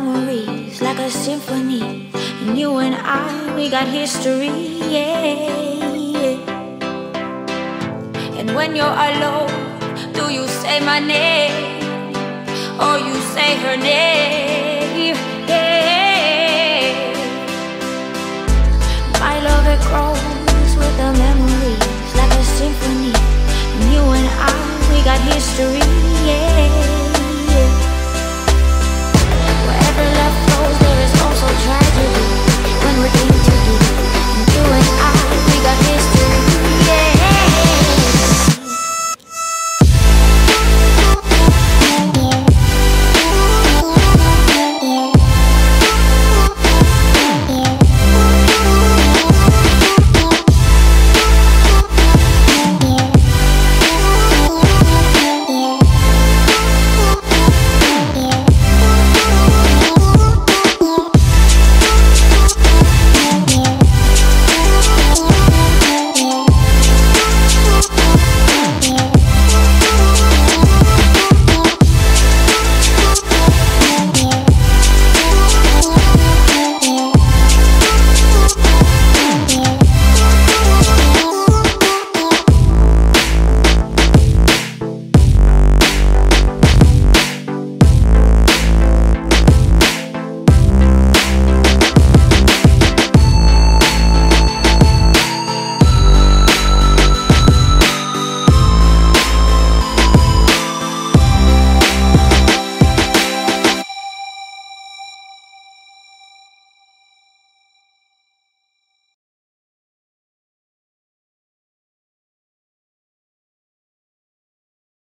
Memories like a symphony. And you and I, we got history, yeah. And when you're alone, do you say my name or you say her name?